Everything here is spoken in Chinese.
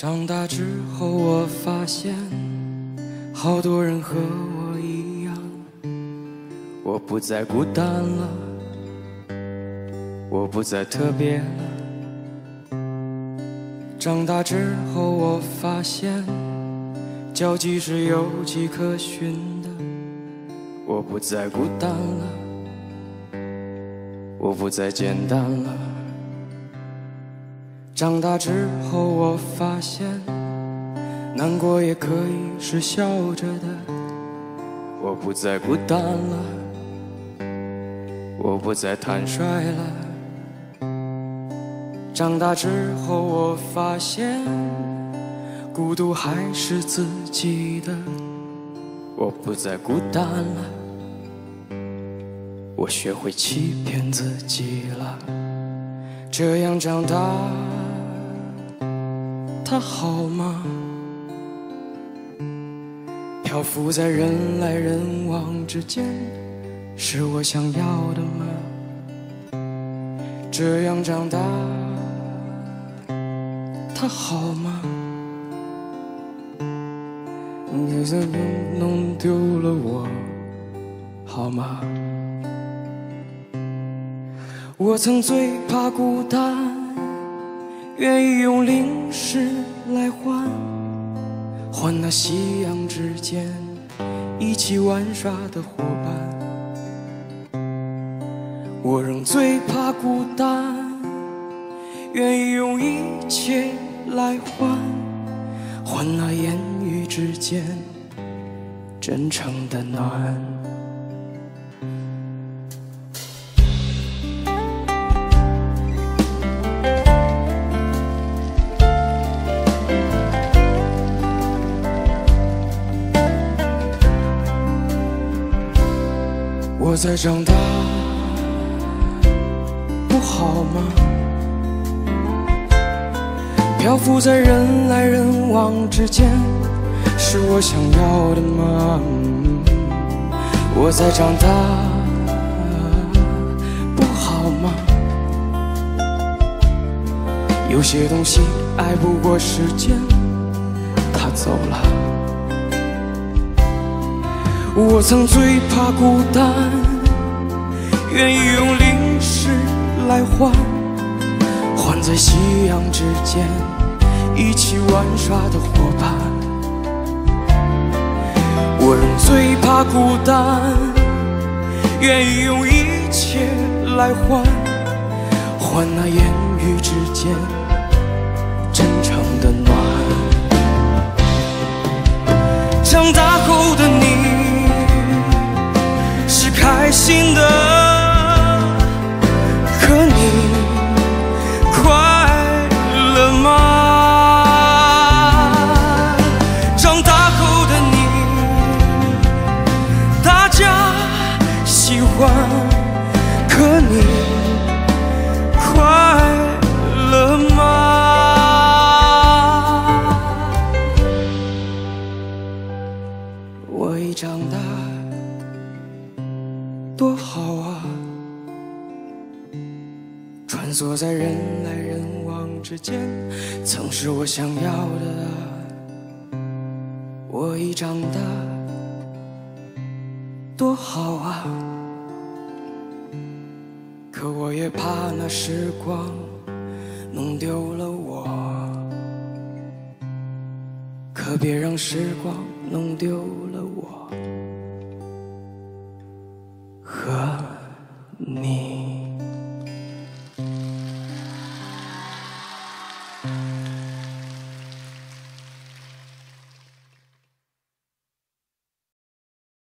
长大之后，我发现好多人和我一样，我不再孤单了，我不再特别了。长大之后，我发现交集是有迹可循的，我不再孤单了，我不再简单了。长大之后，我发现难过也可以是笑着的。我不再孤单了，我不再坦率了。长大之后，我发现孤独还是自己的。我不再孤单了，我学会欺骗自己了。这样长大。他好吗？漂浮在人来人往之间，是我想要的吗？这样长大，他好吗？你怎么弄丢了我，好吗？我曾最怕孤单。愿意用零食来换，换那夕阳之间一起玩耍的伙伴。我仍最怕孤单，愿意用一切来换，换那言语之间真诚的暖。我在长大，不好吗？漂浮在人来人往之间，是我想要的吗？我在长大，不好吗？有些东西爱不过时间，它走了。我曾最怕孤单，愿意用零食来换，换在夕阳之间一起玩耍的伙伴。我仍最怕孤单，愿意用一切来换，换那言语之间真诚的暖。长大后喜欢，可你快乐吗？我已长大。多好啊！穿梭在人来人往之间，曾是我想要的。我已长大，多好啊！可我也怕那时光弄丢了我，可别让时光弄丢了。